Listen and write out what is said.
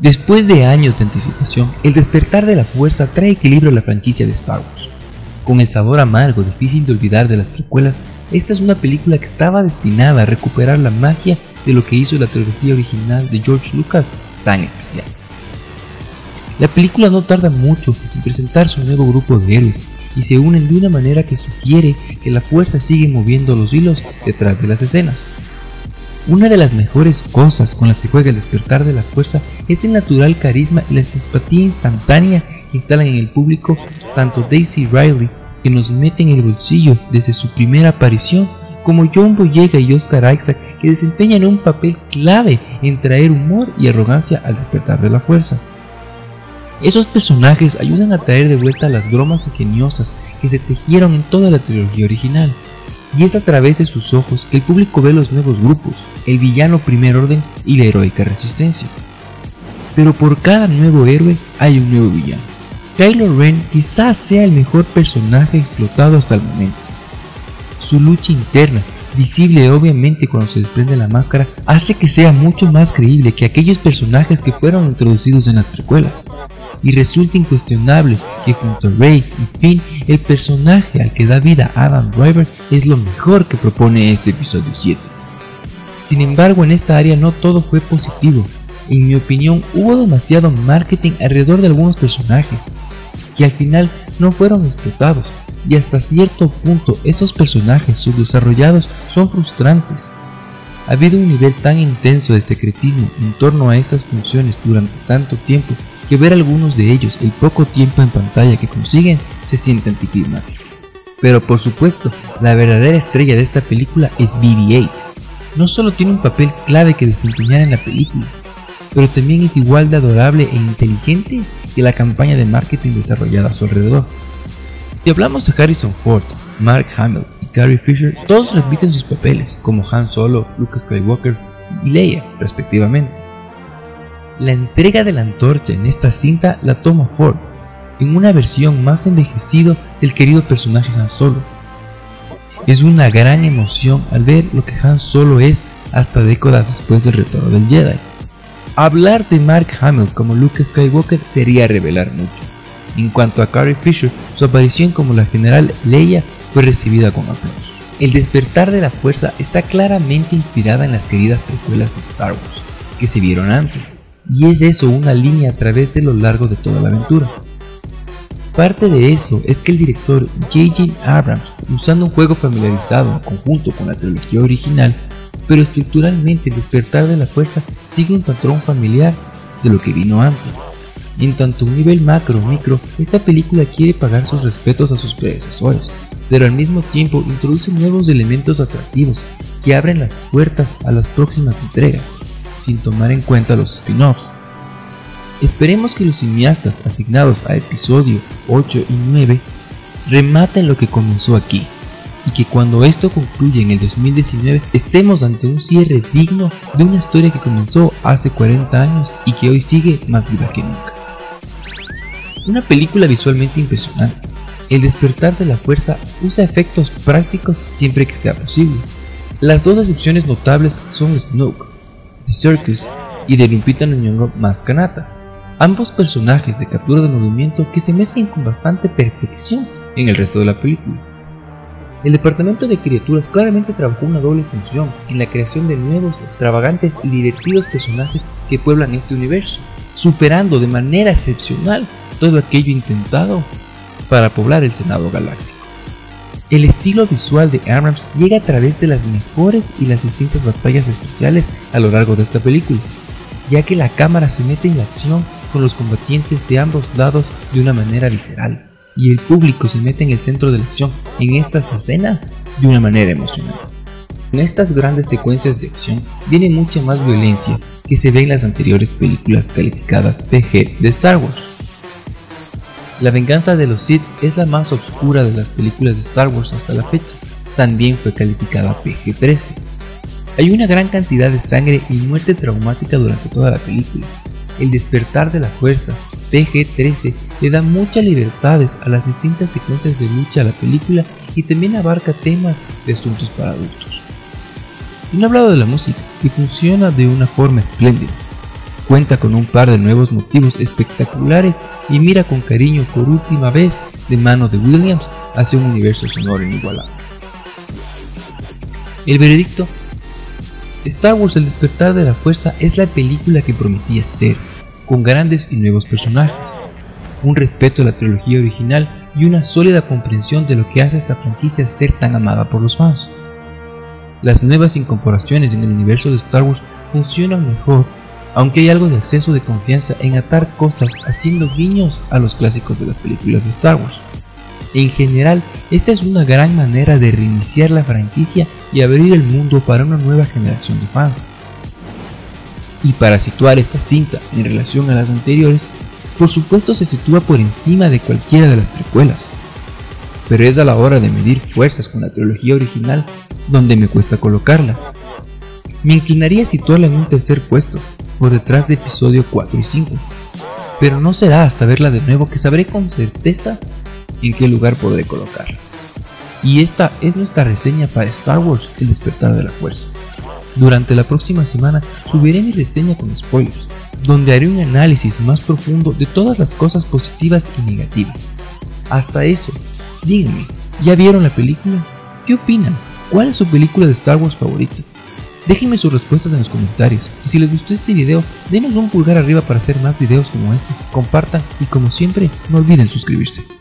Después de años de anticipación, El despertar de la fuerza trae equilibrio a la franquicia de Star Wars. Con el sabor amargo difícil de olvidar de las precuelas, esta es una película que estaba destinada a recuperar la magia de lo que hizo la trilogía original de George Lucas tan especial. La película no tarda mucho en presentar su nuevo grupo de héroes y se unen de una manera que sugiere que la fuerza sigue moviendo los hilos detrás de las escenas. Una de las mejores cosas con las que juega el despertar de la fuerza es el natural carisma y la simpatía instantánea que instalan en el público tanto Daisy Riley, que nos mete en el bolsillo desde su primera aparición, como John Boyega y Oscar Isaac, que desempeñan un papel clave en traer humor y arrogancia al despertar de la fuerza. Esos personajes ayudan a traer de vuelta las bromas ingeniosas que se tejieron en toda la trilogía original, y es a través de sus ojos que el público ve los nuevos grupos, el villano primer orden y la heroica resistencia. Pero por cada nuevo héroe hay un nuevo villano. Kylo Ren quizás sea el mejor personaje explotado hasta el momento. Su lucha interna, visible obviamente cuando se desprende la máscara, hace que sea mucho más creíble que aquellos personajes que fueron introducidos en las precuelas. Y resulta incuestionable que junto a Rey y Finn, el personaje al que da vida Adam Driver es lo mejor que propone este episodio 7. Sin embargo, en esta área no todo fue positivo. En mi opinión, hubo demasiado marketing alrededor de algunos personajes, que al final no fueron explotados, y hasta cierto punto esos personajes subdesarrollados son frustrantes. Ha habido un nivel tan intenso de secretismo en torno a estas funciones durante tanto tiempo que ver algunos de ellos el poco tiempo en pantalla que consiguen se siente anticlimático. Pero por supuesto, la verdadera estrella de esta película es BB-8. No solo tiene un papel clave que desempeñar en la película, pero también es igual de adorable e inteligente que la campaña de marketing desarrollada a su alrededor. Si hablamos de Harrison Ford, Mark Hamill y Carrie Fisher, todos repiten sus papeles, como Han Solo, Luke Skywalker y Leia, respectivamente. La entrega de la antorcha en esta cinta la toma Ford, en una versión más envejecido del querido personaje Han Solo. Es una gran emoción al ver lo que Han Solo es hasta décadas después del retorno del Jedi. Hablar de Mark Hamill como Luke Skywalker sería revelar mucho. En cuanto a Carrie Fisher, su aparición como la general Leia fue recibida con aplausos. El despertar de la fuerza está claramente inspirada en las queridas precuelas de Star Wars, que se vieron antes, y es eso una línea a través de lo largo de toda la aventura. Parte de eso es que el director J.J. Abrams, usando un juego familiarizado en conjunto con la trilogía original, pero estructuralmente el despertar de la fuerza sigue un patrón familiar de lo que vino antes. En tanto un nivel macro o micro, esta película quiere pagar sus respetos a sus predecesores, pero al mismo tiempo introduce nuevos elementos atractivos que abren las puertas a las próximas entregas sin tomar en cuenta los spin-offs. Esperemos que los cineastas asignados a episodio 8 y 9 rematen lo que comenzó aquí y que cuando esto concluya en el 2019 estemos ante un cierre digno de una historia que comenzó hace 40 años y que hoy sigue más viva que nunca. Una película visualmente impresionante. El despertar de la fuerza usa efectos prácticos siempre que sea posible. Las dos excepciones notables son Snoke, The Circus y de Lupita Nyong'o más Kanata, ambos personajes de captura de movimiento que se mezclan con bastante perfección en el resto de la película. El departamento de criaturas claramente trabajó una doble función en la creación de nuevos, extravagantes y divertidos personajes que pueblan este universo, superando de manera excepcional todo aquello intentado para poblar el Senado Galáctico. El estilo visual de Abrams llega a través de las mejores y las distintas batallas especiales a lo largo de esta película, ya que la cámara se mete en la acción con los combatientes de ambos lados de una manera visceral, y el público se mete en el centro de la acción en estas escenas de una manera emocionante. En estas grandes secuencias de acción viene mucha más violencia que se ve en las anteriores películas calificadas PG de Star Wars. La venganza de los Sith es la más oscura de las películas de Star Wars hasta la fecha. También fue calificada PG-13. Hay una gran cantidad de sangre y muerte traumática durante toda la película. El despertar de la fuerza, PG-13, le da muchas libertades a las distintas secuencias de lucha a la película y también abarca temas de asuntos para adultos. Y no he hablado de la música, que funciona de una forma espléndida. Cuenta con un par de nuevos motivos espectaculares y mira con cariño por última vez de mano de Williams hacia un universo sonoro inigualable. El veredicto Star Wars El despertar de la fuerza es la película que prometía ser, con grandes y nuevos personajes, un respeto a la trilogía original y una sólida comprensión de lo que hace a esta franquicia ser tan amada por los fans. Las nuevas incorporaciones en el universo de Star Wars funcionan mejor, aunque hay algo de exceso de confianza en atar cosas haciendo guiños a los clásicos de las películas de Star Wars. En general, esta es una gran manera de reiniciar la franquicia y abrir el mundo para una nueva generación de fans. Y para situar esta cinta en relación a las anteriores, por supuesto se sitúa por encima de cualquiera de las precuelas. Pero es a la hora de medir fuerzas con la trilogía original donde me cuesta colocarla. Me inclinaría a situarla en un tercer puesto, por detrás de episodio 4 y 5. Pero no será hasta verla de nuevo que sabré con certeza en qué lugar podré colocarla. Y esta es nuestra reseña para Star Wars El despertar de la fuerza. Durante la próxima semana subiré mi reseña con spoilers, donde haré un análisis más profundo de todas las cosas positivas y negativas. Hasta eso, díganme, ¿ya vieron la película? ¿Qué opinan? ¿Cuál es su película de Star Wars favorita? Déjenme sus respuestas en los comentarios y si les gustó este video, denos un pulgar arriba para hacer más videos como este, compartan y como siempre, no olviden suscribirse.